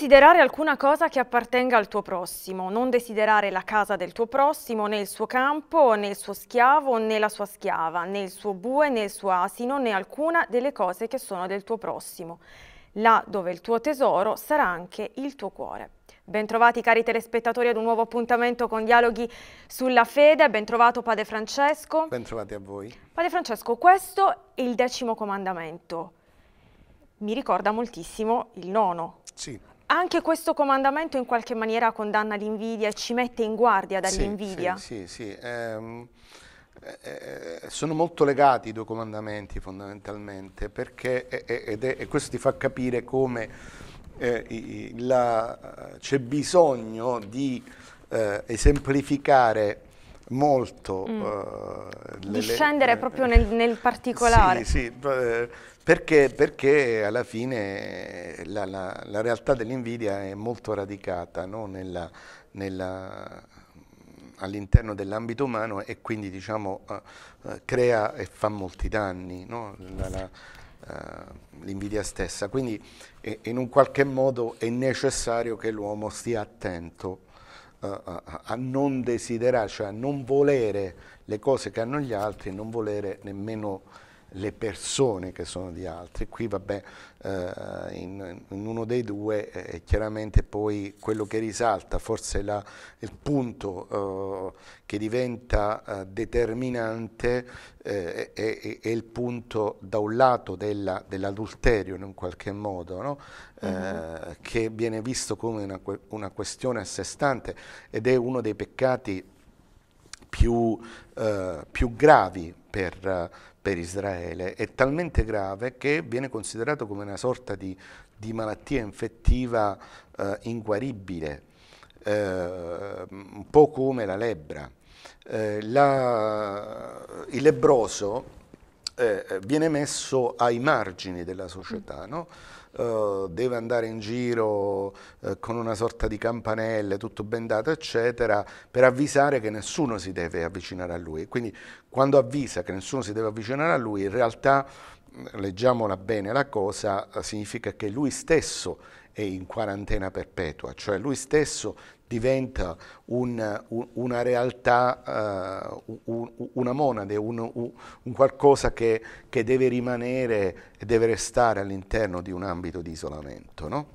desiderare alcuna cosa che appartenga al tuo prossimo, non desiderare la casa del tuo prossimo, né il suo campo, né il suo schiavo, né la sua schiava, né il suo bue, né il suo asino, né alcuna delle cose che sono del tuo prossimo. Là dove il tuo tesoro sarà anche il tuo cuore. Bentrovati cari telespettatori ad un nuovo appuntamento con dialoghi sulla fede, bentrovato Padre Francesco. Bentrovati a voi. Padre Francesco, questo è il decimo comandamento. Mi ricorda moltissimo il nono. Sì. Anche questo comandamento in qualche maniera condanna l'invidia e ci mette in guardia dall'invidia? Sì, sì, sì. Ehm, eh, sono molto legati i due comandamenti fondamentalmente perché, ed è, e questo ti fa capire come eh, c'è bisogno di eh, esemplificare molto. Mm. Uh, di scendere proprio nel, nel particolare. Sì, sì, perché, perché alla fine la, la, la realtà dell'invidia è molto radicata no? all'interno dell'ambito umano e quindi diciamo, uh, crea e fa molti danni no? l'invidia uh, stessa. Quindi eh, in un qualche modo è necessario che l'uomo stia attento a non desiderare, cioè a non volere le cose che hanno gli altri e non volere nemmeno le persone che sono di altri. Qui vabbè, eh, in, in, uno dei due eh, chiaramente poi quello che risalta, forse la, il punto eh, che diventa eh, determinante eh, è, è, il punto da un lato dell'adulterio in un qualche modo, no? eh, -huh. Mhm. che viene visto come una, una questione a sé stante ed è uno dei peccati più, più gravi per per Israele è talmente grave che viene considerato come una sorta di, di malattia infettiva eh, inguaribile, eh, un po' come la lebbra. Eh, la, il lebroso eh, viene messo ai margini della società, no? Uh, deve andare in giro uh, con una sorta di campanelle, tutto bendato, eccetera, per avvisare che nessuno si deve avvicinare a lui. Quindi quando avvisa che nessuno si deve avvicinare a lui, in realtà, leggiamola bene la cosa, uh, significa che lui stesso è in quarantena perpetua, cioè lui stesso diventa un, un, una realtà, uh, un, una monade, un, qualcosa che, che, deve rimanere e deve restare all'interno di un ambito di isolamento. No?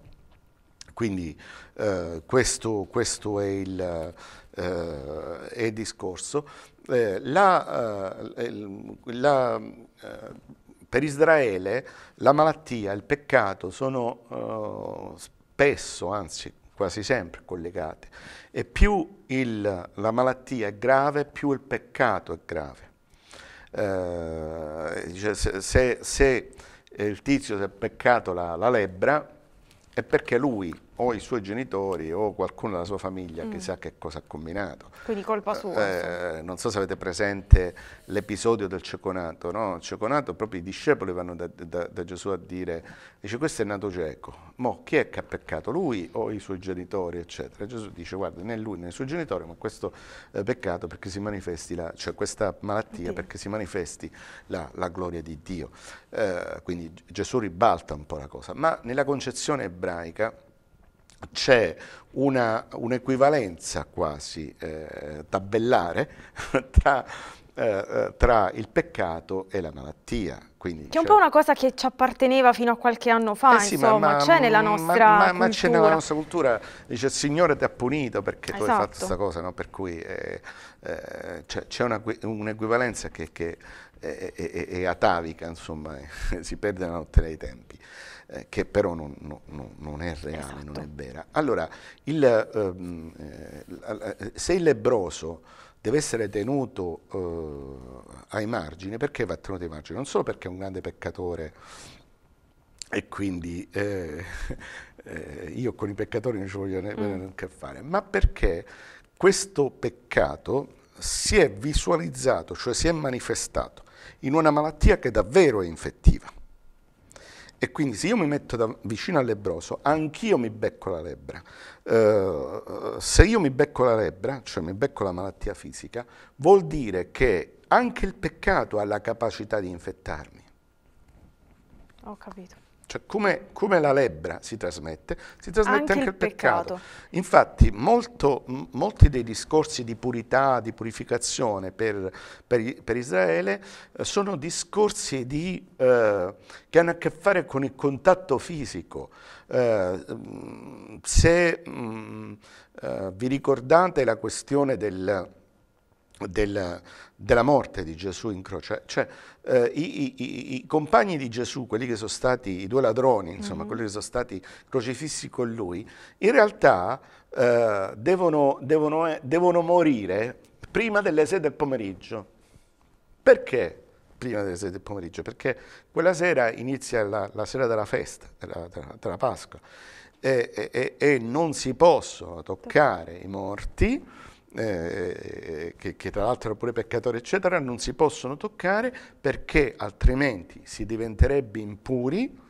Quindi uh, questo, questo, è il, uh, è il discorso. Eh, la, la, per Israele la malattia il peccato sono spesso, anzi quasi sempre collegate, e più il, la malattia è grave, più il peccato è grave. Eh, se, se, il tizio si è peccato la, la lebbra, è perché lui o i suoi genitori o qualcuno della sua famiglia mm. che sa che cosa ha combinato. Quindi colpa sua. Eh, non so se avete presente l'episodio del ceconato, no? Il ceconato, proprio i discepoli vanno da, da, da, Gesù a dire, dice questo è nato cieco, mo chi è che ha peccato, lui o i suoi genitori, eccetera. Gesù dice guarda, né lui né i suoi genitori, ma questo eh, peccato perché si manifesti, la, cioè questa malattia Dio. perché si manifesti la, la gloria di Dio. Eh, quindi Gesù ribalta un po' la cosa, ma nella concezione ebraica c'è un'equivalenza un quasi eh, tabellare tra, eh, eh, tra, il peccato e la malattia. Quindi che è un po' una cosa che ci apparteneva fino a qualche anno fa, eh sì, insomma, c'è nella nostra ma, ma, ma c'è nella nostra cultura, dice il Signore ti ha punito perché esatto. tu hai fatto questa esatto. cosa, no? per cui eh, eh, c'è un'equivalenza che, che è, è, è, atavica, insomma, si perde la notte dei tempi eh, che però non, non, non è reale, esatto. non è vera. Allora, il, ehm, eh, se il lebroso deve essere tenuto eh, ai margini, perché va tenuto ai margini? Non solo perché è un grande peccatore e quindi eh, eh, io con i peccatori non ci voglio mm. avere mm. che fare, ma perché questo peccato si è visualizzato, cioè si è manifestato in una malattia che davvero è infettiva. E quindi se io mi metto da, vicino al lebroso, anch'io mi becco la lebbra. Uh, se io mi becco la lebbra, cioè mi becco la malattia fisica, vuol dire che anche il peccato ha la capacità di infettarmi. Ho capito. Cioè, come, come, la lebbra si trasmette, si trasmette anche, anche il peccato. peccato. Infatti, molto, molti dei discorsi di purità, di purificazione per, per, per Israele eh, sono discorsi di, eh, che hanno a che fare con il contatto fisico. Eh, se mh, mm, eh, vi ricordate la questione del del, della morte di Gesù in croce. Cioè, eh, i, i, i, compagni di Gesù, quelli che sono stati i due ladroni, insomma, mm-hmm. quelli che sono stati crocifissi con lui, in realtà eh, devono, devono, eh, devono morire prima delle 6 del pomeriggio. Perché? prima delle 6 del pomeriggio, perché quella sera inizia la, la sera della festa, della, della, della Pasqua, e, e, e, non si possono toccare i morti eh, che, che, tra l'altro erano pure peccatori, eccetera, non si possono toccare perché altrimenti si diventerebbe impuri,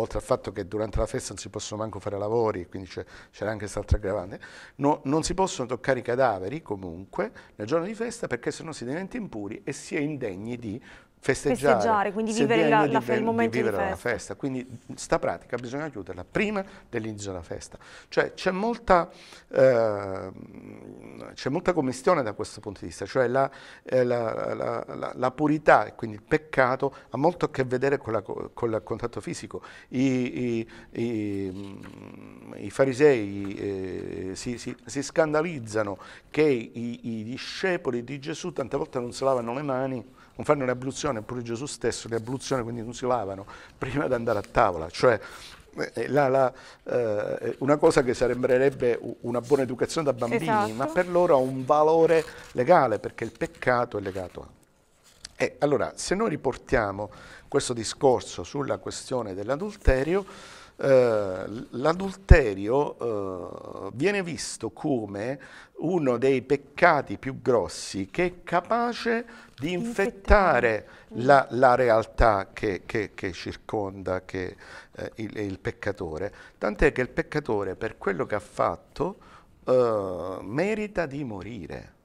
oltre al fatto che durante la festa non si possono manco fare lavori, quindi c'era anche quest'altra aggravante, no, non si possono toccare i cadaveri comunque nel giorno di festa perché sennò si diventa impuri e si è indegni di festeggiare, festeggiare quindi vivere la, la, il momento di, vivere di festa. festa. Quindi sta pratica bisogna chiuderla prima dell'inizio della festa. Cioè c'è molta, eh, molta, commistione da questo punto di vista, cioè la, eh, la, la, purità e quindi il peccato ha molto a che vedere con, con il contatto fisico. I, i, i, i farisei eh, si, si, si, scandalizzano che i, discepoli di Gesù tante volte non si lavano le mani non fanno l'abluzione, pure Gesù stesso, le abluzioni quindi non si lavano prima di andare a tavola, cioè eh, la, la, eh, una cosa che sembrerebbe una buona educazione da bambini, esatto. ma per loro ha un valore legale perché il peccato è legato a. E allora, se noi riportiamo questo discorso sulla questione dell'adulterio, eh, l'adulterio eh, viene visto come uno dei peccati più grossi che è capace di infettare la, la realtà che, che, che circonda che, eh, il, il, peccatore, tant'è che il peccatore per quello che ha fatto eh, merita di morire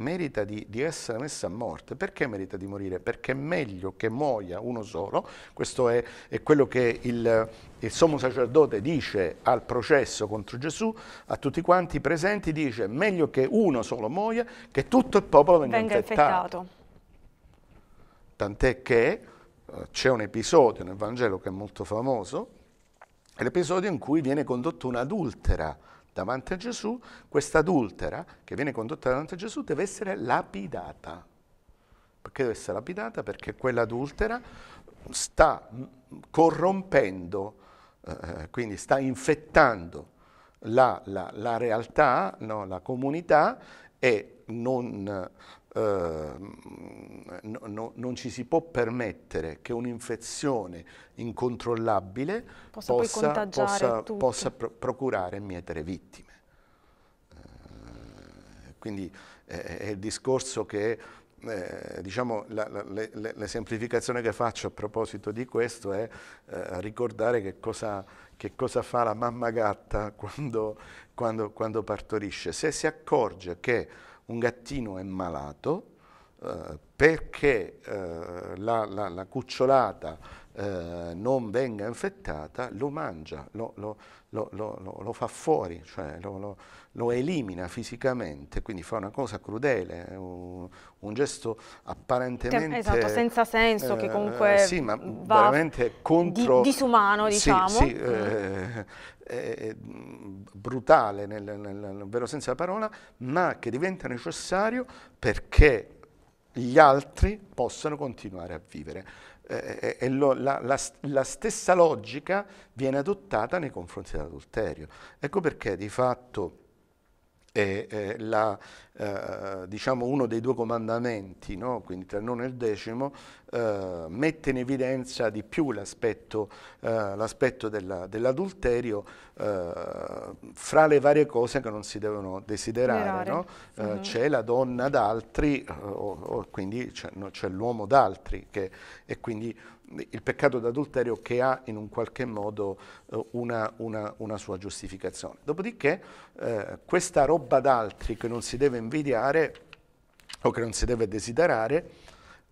merita di, di, essere messo a morte. Perché merita di morire? Perché è meglio che muoia uno solo, questo è, è quello che il, il, sommo sacerdote dice al processo contro Gesù, a tutti quanti presenti dice meglio che uno solo muoia, che tutto il popolo venga, venga infettato. infettato. Tant'è che eh, c'è un episodio nel Vangelo che è molto famoso, è l'episodio in cui viene condotto un'adultera davanti a Gesù, questa adultera che viene condotta davanti a Gesù deve essere lapidata. Perché deve essere lapidata? Perché quella adultera sta corrompendo, eh, quindi sta infettando la, la, la realtà, no, la comunità e non no, no, non ci si può permettere che un'infezione incontrollabile possa, possa, possa, possa pro procurare e mietere vittime. Eh, quindi eh, è il discorso che eh, diciamo, l'esemplificazione che faccio a proposito di questo è eh, ricordare che cosa, che cosa, fa la mamma gatta quando, quando, quando partorisce. Se si accorge che un gattino è malato eh, perché eh, la, la, la, cucciolata eh, non venga infettata, lo mangia, lo, lo, lo, lo fa fuori, cioè lo, elimina fisicamente, quindi fa una cosa crudele, un, un gesto apparentemente... Esatto, senza senso, che comunque eh, Sì, ma veramente contro... Di, disumano, diciamo. Sì, sì, mm eh, brutale nel, nel, nel, vero senso della parola, ma che diventa necessario perché gli altri possano continuare a vivere. Eh, e lo, la, la, la, stessa logica viene adottata nei confronti dell'adulterio. Ecco perché di fatto è, è la, eh, diciamo uno dei due comandamenti, no? quindi tra il nono e il decimo, eh, mette in evidenza di più l'aspetto, eh, dell'adulterio eh, fra le varie cose che non si devono desiderare. No? Uh -huh. C'è la donna d'altri, o, o, quindi c'è no, l'uomo d'altri, e quindi il peccato d'adulterio che ha in un qualche modo eh, una, una, una, sua giustificazione. Dopodiché eh, questa roba d'altri che non si deve invidiare o che non si deve desiderare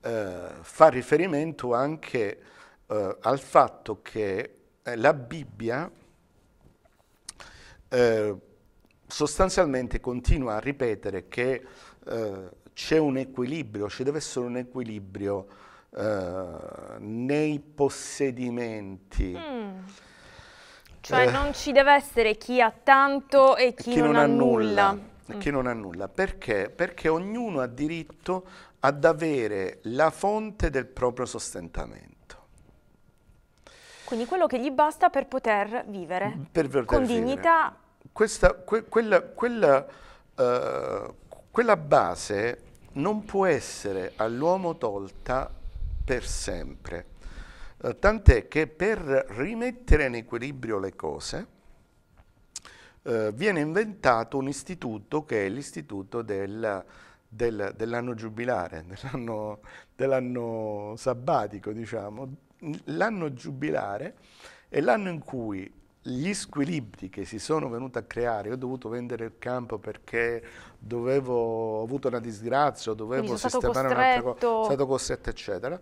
eh, fa riferimento anche eh, al fatto che eh, la Bibbia eh, sostanzialmente continua a ripetere che eh, c'è un equilibrio, ci deve essere un equilibrio eh, nei possedimenti. Mm. Cioè non ci deve essere chi ha tanto e chi, chi non, non, ha nulla. nulla. Mm. Chi non ha nulla. Perché? Perché ognuno ha diritto ad avere la fonte del proprio sostentamento. Quindi quello che gli basta per poter vivere per poter con vivere. dignità. Questa, que, quella, quella, uh, quella base non può essere all'uomo tolta per sempre. Uh, tant'è che per rimettere in equilibrio le cose uh, viene inventato un istituto che è l'istituto del, del, dell'anno giubilare, dell'anno, dell'anno sabbatico, diciamo. L'anno giubilare è l'anno in cui gli squilibri che si sono venuti a creare, ho dovuto vendere il campo perché dovevo, ho avuto una disgrazia, dovevo sistemare un'altra cosa, sono stato costretto, eccetera.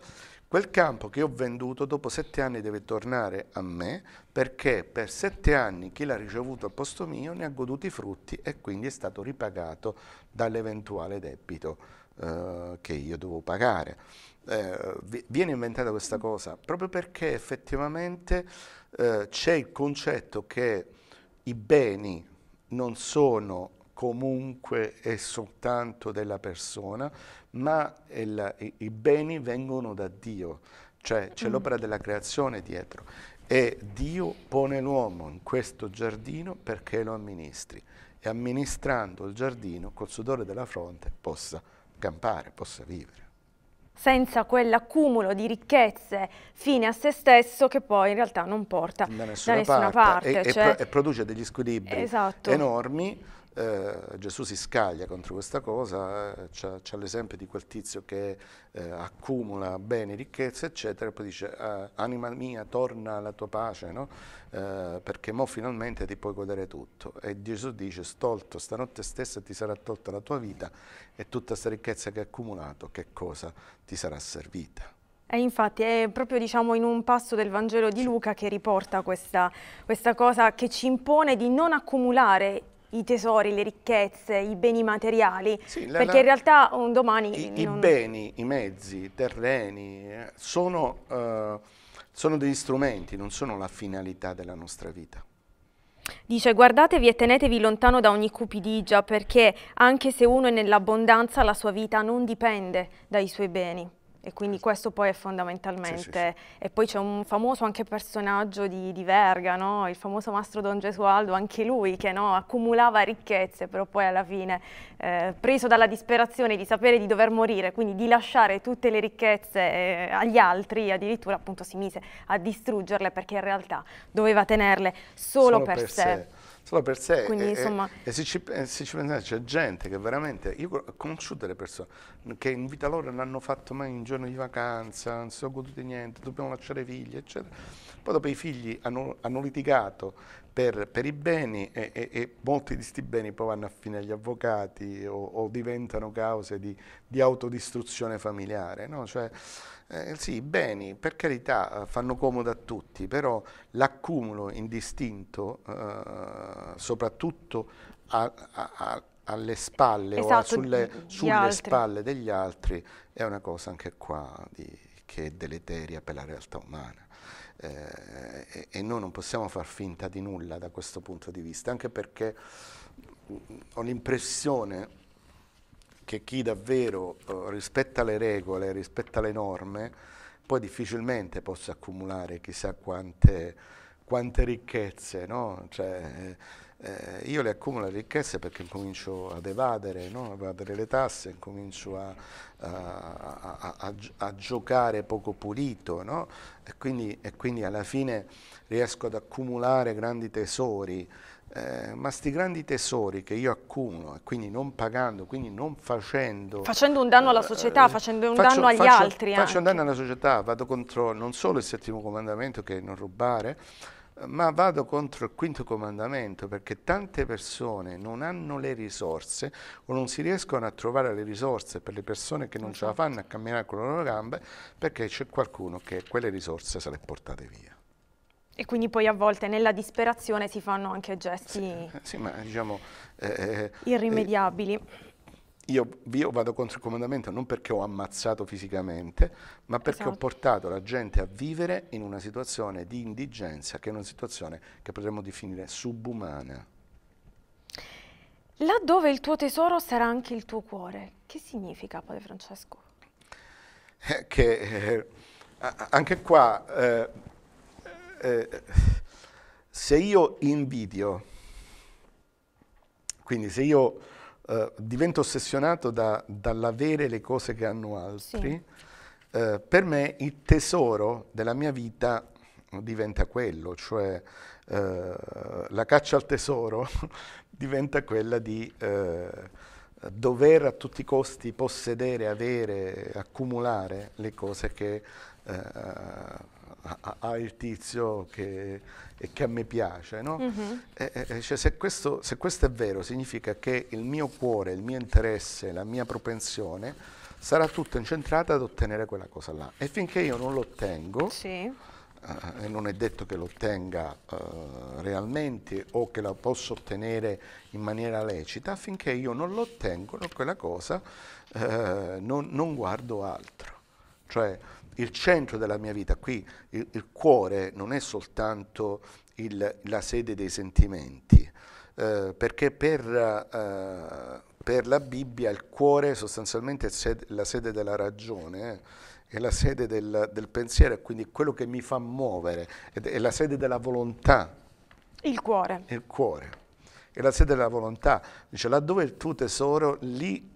Quel campo che ho venduto dopo sette anni deve tornare a me perché per sette anni chi l'ha ricevuto al posto mio ne ha goduto i frutti e quindi è stato ripagato dall'eventuale debito eh, che io dovevo pagare. Eh, viene inventata questa cosa proprio perché effettivamente eh, c'è il concetto che i beni non sono comunque e soltanto della persona, ma il, i, i, beni vengono da Dio, cioè c'è mm. l'opera della creazione dietro e Dio pone l'uomo in questo giardino perché lo amministri e amministrando il giardino col sudore della fronte possa campare, possa vivere senza quell'accumulo di ricchezze fine a se stesso che poi in realtà non porta da nessuna, da nessuna parte, parte e, cioè... e, produce degli squilibri esatto. enormi eh, Gesù si scaglia contro questa cosa, eh, c'è l'esempio di quel tizio che eh, accumula beni, ricchezze, eccetera, e poi dice, ah, anima mia, torna alla tua pace, no? Eh, perché mo finalmente ti puoi godere tutto. E Gesù dice, stolto, stanotte stessa ti sarà tolta la tua vita e tutta questa ricchezza che hai accumulato, che cosa ti sarà servita? E infatti è proprio diciamo, in un passo del Vangelo di Luca che riporta questa, questa cosa che ci impone di non accumulare i tesori, le ricchezze, i beni materiali, sì, la, perché la, in realtà un domani... I, non... i, beni, i mezzi, i terreni eh, sono, uh, sono degli strumenti, non sono la finalità della nostra vita. Dice guardatevi e tenetevi lontano da ogni cupidigia perché anche se uno è nell'abbondanza la sua vita non dipende dai suoi beni. E quindi questo poi è fondamentalmente, sì, sì, sì. e poi c'è un famoso anche personaggio di, di Verga, no? il famoso Mastro Don Gesualdo, anche lui che no? accumulava ricchezze, però poi alla fine, eh, preso dalla disperazione di sapere di dover morire, quindi di lasciare tutte le ricchezze eh, agli altri, addirittura appunto si mise a distruggerle perché in realtà doveva tenerle solo, solo per, per, sé. sé solo per sé. Quindi, e, insomma... e, se ci, se ci pensate, c'è gente che veramente, io ho conosciuto delle persone che in vita loro non hanno fatto mai un giorno di vacanza, non si sono goduti niente, dobbiamo lasciare i figli, eccetera. Poi dopo i figli hanno, hanno litigato per, per, i beni e, e, e, molti di questi beni poi vanno a fine agli avvocati o, o diventano cause di, di autodistruzione familiare. No? Cioè, eh, sì, i beni per carità eh, fanno comodo a tutti, però l'accumulo indistinto, eh, soprattutto a, a, a, alle spalle esatto, o sulle, sulle spalle degli altri, è una cosa anche qua di, che è deleteria per la realtà umana. Eh, e, noi non possiamo far finta di nulla da questo punto di vista, anche perché ho l'impressione che chi davvero uh, rispetta le regole, rispetta le norme, poi difficilmente possa accumulare chissà quante, quante ricchezze, no? cioè, eh, io le accumulo le ricchezze perché comincio ad evadere, no? evadere le tasse, comincio a, a, a, a giocare poco pulito no? e, quindi, e quindi alla fine riesco ad accumulare grandi tesori, eh, ma sti grandi tesori che io accumulo e quindi non pagando, quindi non facendo... Facendo un danno alla società, eh, facendo un faccio, danno agli faccio, altri Faccio anche. un danno alla società, vado contro non solo il settimo comandamento che è non rubare, ma vado contro il quinto comandamento perché tante persone non hanno le risorse o non si riescono a trovare le risorse per le persone che non ce la esatto. fanno a camminare con le loro gambe perché c'è qualcuno che quelle risorse se le portate via. E quindi poi a volte nella disperazione si fanno anche gesti sì, sì, ma, diciamo, eh, eh irrimediabili. Eh, io, io, vado contro il comandamento non perché ho ammazzato fisicamente, ma perché esatto. ho portato la gente a vivere in una situazione di indigenza, che è una situazione che potremmo definire subumana. Laddove il tuo tesoro sarà anche il tuo cuore. Che significa, Padre Francesco? Eh, che eh, anche qua eh, eh, se io invidio, quindi se io eh, divento ossessionato da, dall'avere le cose che hanno altri, sì. eh, per me il tesoro della mia vita diventa quello, cioè eh, la caccia al tesoro diventa quella di eh, dover a tutti i costi possedere, avere, accumulare le cose che eh, ha, il tizio che, che, a me piace. No? Mm-hmm. E, e, cioè se, questo, se, questo, è vero, significa che il mio cuore, il mio interesse, la mia propensione sarà tutta incentrata ad ottenere quella cosa là. E finché io non l'ottengo, sì. Uh, e non è detto che lo ottenga uh, realmente o che la posso ottenere in maniera lecita, finché io non lo ottengo, quella cosa, uh, non, non, guardo altro. Cioè, il centro della mia vita, qui il, il cuore non è soltanto il, la sede dei sentimenti, eh, perché per, eh, per, la Bibbia il cuore sostanzialmente è sede, la sede della ragione, eh, è la sede del, del, pensiero, e quindi quello che mi fa muovere, è la sede della volontà. Il cuore. Il cuore è la sede della volontà. Dice, laddove il tuo tesoro, lì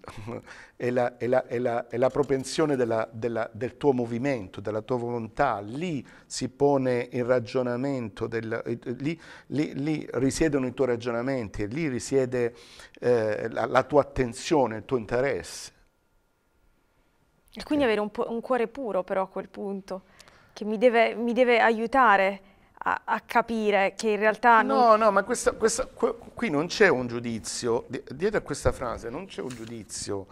è la, è la, è la, è la propensione della, della, del tuo movimento, della tua volontà, lì si pone il ragionamento, del, lì, lì, lì, risiedono i tuoi ragionamenti, lì risiede eh, la, la, tua attenzione, il tuo interesse. E quindi avere un, un cuore puro però a quel punto, che mi deve, mi deve aiutare a, a, capire che in realtà... Non... No, no, ma questa, questa, qui non c'è un giudizio, dietro a questa frase non c'è un giudizio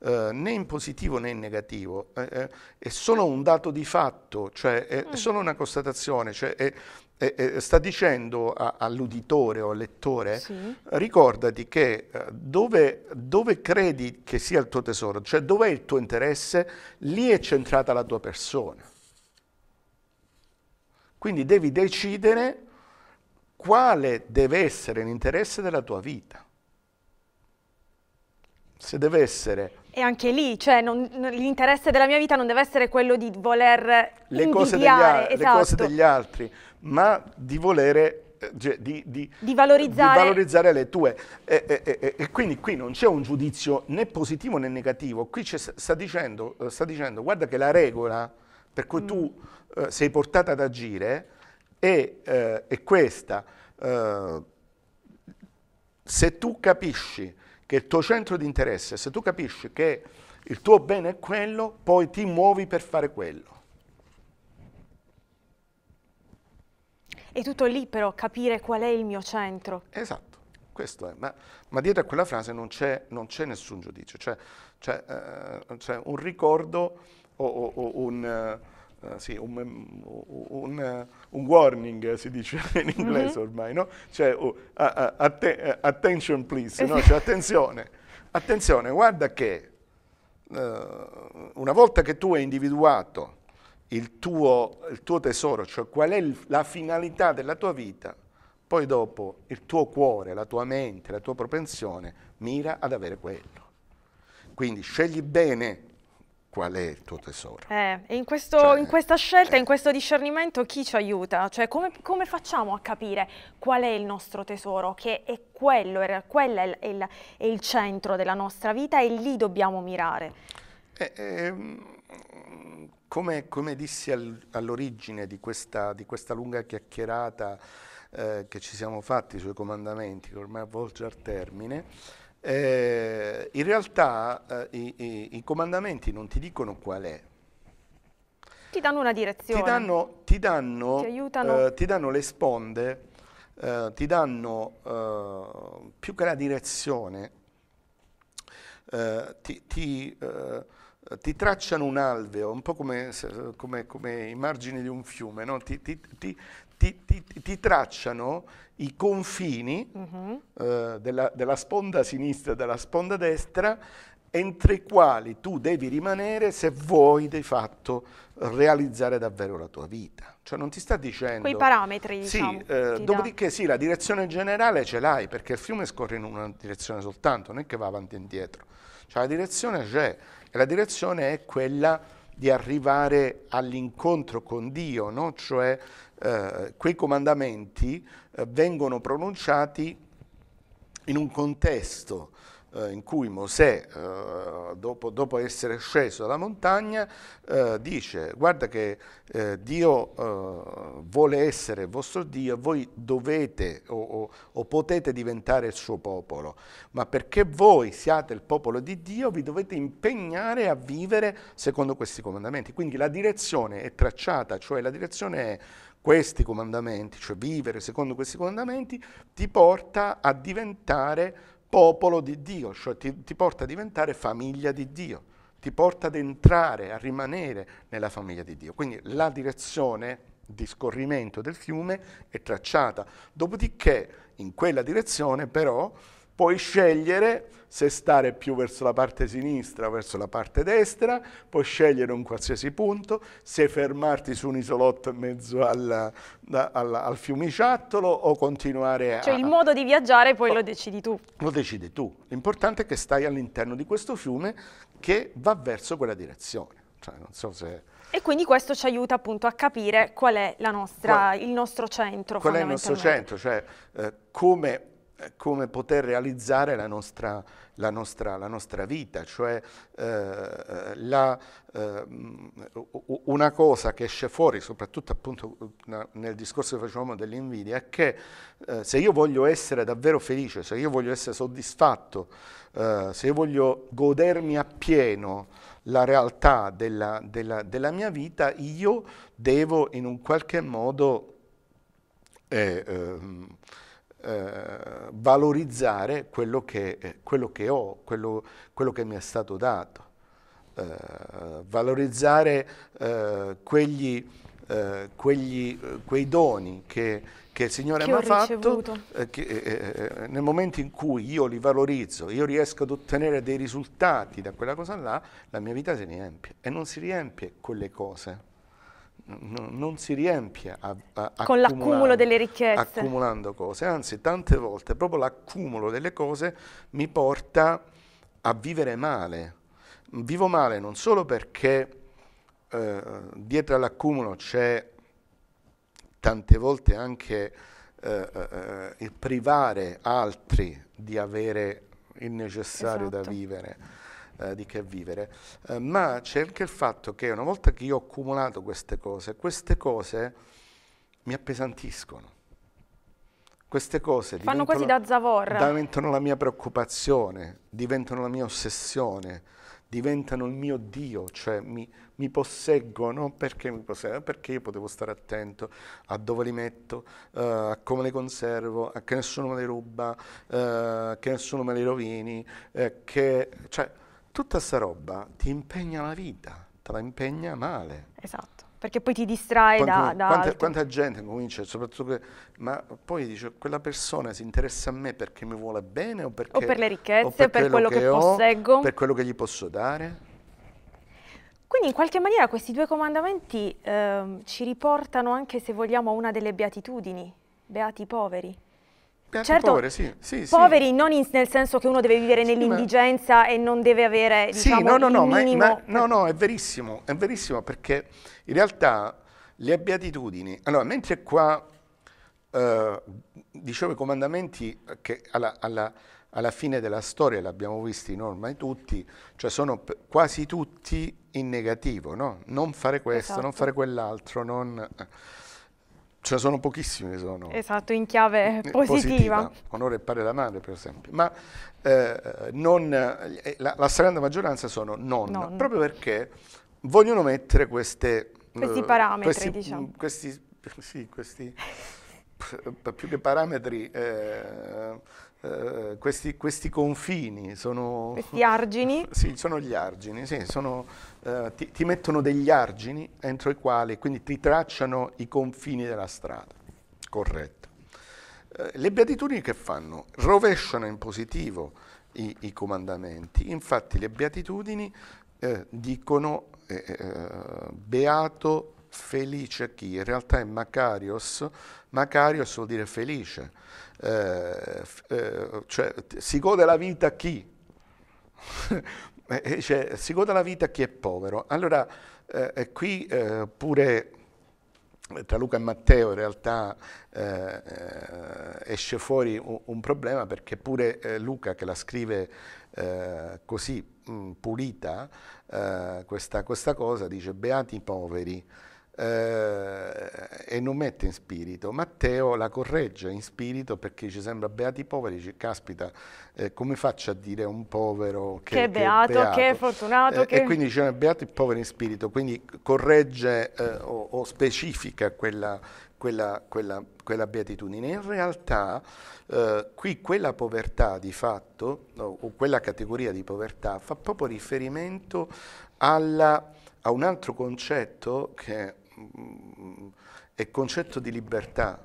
eh, né in positivo né in negativo, eh, eh, è solo un dato di fatto, cioè è, mm. è solo una constatazione, cioè è, è, sta dicendo all'uditore o al lettore, sì. ricordati che dove, dove credi che sia il tuo tesoro, cioè dove è il tuo interesse, lì è centrata la tua persona. Quindi devi decidere quale deve essere l'interesse della tua vita. Se deve essere... E anche lì, cioè l'interesse della mia vita non deve essere quello di voler le cose, degli, esatto. le cose degli altri, ma di volere eh, cioè, di, di, di, valorizzare. di, valorizzare. le tue. E, e, e, e quindi qui non c'è un giudizio né positivo né negativo, qui sta dicendo, sta dicendo, guarda che la regola per cui mm. tu eh, sei portata ad agire è, eh, è questa. Eh, se tu capisci che il tuo centro di interesse, se tu capisci che il tuo bene è quello, poi ti muovi per fare quello. È tutto lì però, capire qual è il mio centro. Esatto, questo è. Ma, ma dietro a quella frase non c'è, nessun giudizio, cioè, uh, cioè un ricordo o, o, o un... Uh, Uh, sì, un, un, un, warning si dice in inglese mm-hmm. ormai, no? Cioè, uh, uh, att- attention please, no? cioè, attenzione, attenzione, guarda che eh, una volta che tu hai individuato il tuo, il tuo tesoro, cioè qual è il, la finalità della tua vita, poi dopo il tuo cuore, la tua mente, la tua propensione mira ad avere quello. Quindi scegli bene qual è il tuo tesoro. Eh, e in, questo, cioè, in, questa scelta, eh. in questo discernimento, chi ci aiuta? Cioè, come, come, facciamo a capire qual è il nostro tesoro? Che è quello, è, quello è, il, è il centro della nostra vita e lì dobbiamo mirare. Eh, eh, come, come, dissi al, all'origine di questa, di questa, lunga chiacchierata eh, che ci siamo fatti sui comandamenti, che ormai avvolge al termine, eh, in realtà eh, i, i, comandamenti non ti dicono qual è. Ti danno una direzione. Ti danno, ti danno, ti aiutano. Eh, ti danno le sponde, eh, ti danno eh, più che la direzione, eh, ti, ti, ti, tracciano un alveo, un po' come, come, come, i margini di un fiume, no? ti, ti, ti, ti tracciano i confini uh -huh. eh, della, della sponda sinistra e della sponda destra entro i quali tu devi rimanere se vuoi di fatto realizzare davvero la tua vita. Cioè non ti sta dicendo... Quei parametri, diciamo. Sì, eh, dopodiché sì, la direzione generale ce l'hai, perché il fiume scorre in una direzione soltanto, non è che va avanti e indietro. Cioè la direzione c'è, e la direzione è quella di arrivare all'incontro con Dio, no? cioè eh, quei comandamenti eh, vengono pronunciati in un contesto eh, in cui Mosè, eh, dopo, dopo, essere sceso dalla montagna, eh, dice guarda che Dio vuole essere vostro Dio, voi dovete o, o, o, potete diventare il suo popolo, ma perché voi siate il popolo di Dio vi dovete impegnare a vivere secondo questi comandamenti. Quindi la direzione è tracciata, cioè la direzione è questi comandamenti, cioè vivere secondo questi comandamenti, ti porta a diventare popolo di Dio, cioè ti, ti porta a diventare famiglia di Dio, ti porta ad entrare, a rimanere nella famiglia di Dio. Quindi la direzione di scorrimento del fiume è tracciata. Dopodiché in quella direzione però puoi scegliere se stare più verso la parte sinistra o verso la parte destra, puoi scegliere un qualsiasi punto, se fermarti su un isolotto in mezzo al, al, al fiumiciattolo o continuare a... Cioè il modo di viaggiare poi lo decidi tu. Lo decidi tu. L'importante è che stai all'interno di questo fiume che va verso quella direzione. Cioè, non so se... E quindi questo ci aiuta appunto a capire qual è nostra, qual, il nostro centro. Qual è il nostro centro, cioè eh, come come poter realizzare la nostra, la nostra, la nostra vita, cioè eh, la, eh, una cosa che esce fuori, soprattutto appunto nel discorso che facevamo dell'invidia, è che eh, se io voglio essere davvero felice, se io voglio essere soddisfatto, eh, se io voglio godermi appieno la realtà della, della, della mia vita, io devo in un qualche modo eh, ehm, eh, valorizzare quello che, eh, quello che ho, quello, quello, che mi è stato dato, eh, valorizzare eh, quegli, quegli, quei doni che, che il Signore mi ha fatto, che, nel momento in cui io li valorizzo, io riesco ad ottenere dei risultati da quella cosa là, la mia vita si riempie. E non si riempie con le cose non si riempie a, a, con l'accumulo delle ricchezze. accumulando cose. Anzi tante volte proprio l'accumulo delle cose mi porta a vivere male. Vivo male non solo perché eh, dietro all'accumulo c'è tante volte anche eh, eh, il privare altri di avere il necessario esatto. da vivere eh, di che vivere, eh, ma c'è anche il fatto che una volta che io ho accumulato queste cose, queste cose mi appesantiscono. Queste cose fanno quasi da zavorra. Diventano la mia preoccupazione, diventano la mia ossessione, diventano il mio Dio, cioè mi, mi posseggono perché mi posseggono? Perché io potevo stare attento a dove li metto, uh, a come li conservo, a che nessuno me li ruba, uh, che nessuno me li rovini, uh, che, cioè, tutta sta roba ti impegna la vita, te la impegna male. Esatto, perché poi ti distrae Quanto, da, da quanta, quanta, gente comincia, soprattutto che, ma poi dice quella persona si interessa a me perché mi vuole bene o, perché, o per le ricchezze, o per, per quello che, che ho, posseggo. Per quello che gli posso dare. Quindi in qualche maniera questi due comandamenti eh, ci riportano anche, se vogliamo, a una delle beatitudini, beati i poveri. Certo, poveri, sì, sì, poveri non in, nel senso che uno deve vivere nell'indigenza ma... e non deve avere diciamo, sì, no, no, no, ma, ma, no, no, è verissimo, è verissimo perché in realtà le beatitudini, allora mentre qua eh, dicevo i comandamenti che alla, alla, alla fine della storia l'abbiamo visti ormai tutti, cioè sono quasi tutti in negativo, no? Non fare questo, esatto. non fare quell'altro, non... Eh ce ne sono pochissimi che sono. Esatto, in chiave positiva. positiva. Onore e pare la madre, per esempio. Ma eh, non, eh, la, la, stragrande maggioranza sono non, non, proprio perché vogliono mettere queste... Questi uh, parametri, questi, diciamo. Questi, sì, questi più che parametri, eh, eh, questi, questi, confini sono... Questi argini? Sì, sono gli argini, sì, sono, eh, ti, ti, mettono degli argini entro i quali, quindi ti tracciano i confini della strada. corretta. Eh, le beatitudini che fanno? Rovesciano in positivo i, i comandamenti. Infatti le beatitudini eh, dicono eh, beato felice chi? In realtà è Macarios, Macarios vuol dire felice, eh, eh, cioè si gode la vita chi? cioè, si gode la vita chi è povero. Allora qui pure tra Luca e Matteo in realtà eh, esce fuori un, un, problema perché pure eh, Luca che la scrive eh, così mh, pulita eh, questa, questa, cosa dice beati i poveri eh, e non mette in spirito. Matteo la corregge in spirito perché ci sembra beati i poveri, dice caspita eh, come faccio a dire a un povero che, che, è beato, che, è beato, che è fortunato. Eh, che... E quindi dice beati i poveri in spirito, quindi corregge eh, o, o, specifica quella, quella, quella, quella, beatitudine. In realtà eh, qui quella povertà di fatto, o, o quella categoria di povertà, fa proprio riferimento alla, a un altro concetto che è il concetto di libertà.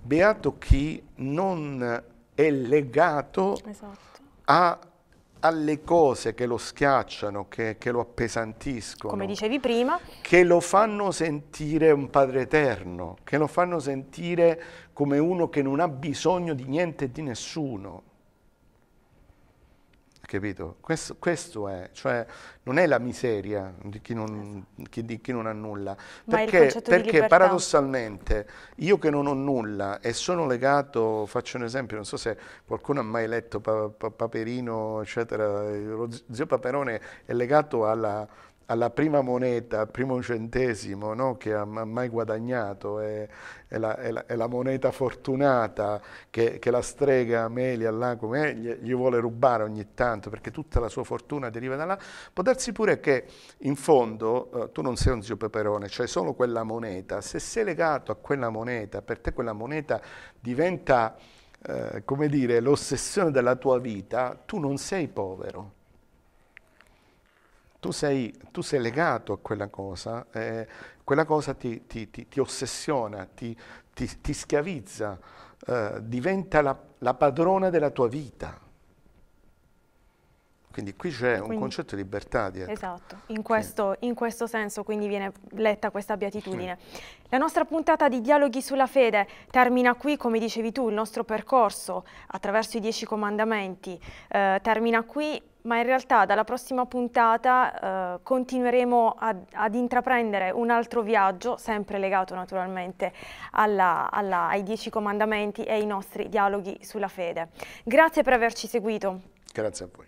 Beato chi non è legato esatto. a, alle cose che lo schiacciano, che, che, lo appesantiscono. Come dicevi prima. Che lo fanno sentire un Padre Eterno, che lo fanno sentire come uno che non ha bisogno di niente e di nessuno capito? Questo, questo, è, cioè non è la miseria di chi non, chi, di chi non ha nulla, perché, perché paradossalmente io che non ho nulla e sono legato, faccio un esempio, non so se qualcuno ha mai letto pa, pa, Paperino, eccetera, lo zio Paperone è legato alla alla prima moneta, al primo centesimo no? che ha mai guadagnato, è, è, la, è, la, è la, moneta fortunata che, che, la strega Amelia là come gli, gli, vuole rubare ogni tanto perché tutta la sua fortuna deriva da là. Può darsi pure che in fondo eh, tu non sei un zio peperone, cioè solo quella moneta, se sei legato a quella moneta, per te quella moneta diventa, eh, come dire, l'ossessione della tua vita, tu non sei povero tu sei, tu sei, legato a quella cosa, eh, quella cosa ti, ti, ti, ti ossessiona, ti, schiavizza, eh, diventa la, la, padrona della tua vita. Quindi qui c'è un concetto di libertà dietro. Esatto, in questo, in questo, senso quindi viene letta questa beatitudine. Sì. La nostra puntata di Dialoghi sulla fede termina qui, come dicevi tu, il nostro percorso attraverso i Dieci Comandamenti eh, termina qui ma in realtà dalla prossima puntata eh, continueremo ad, ad, intraprendere un altro viaggio, sempre legato naturalmente alla, alla, ai Dieci Comandamenti e ai nostri dialoghi sulla fede. Grazie per averci seguito. Grazie a voi.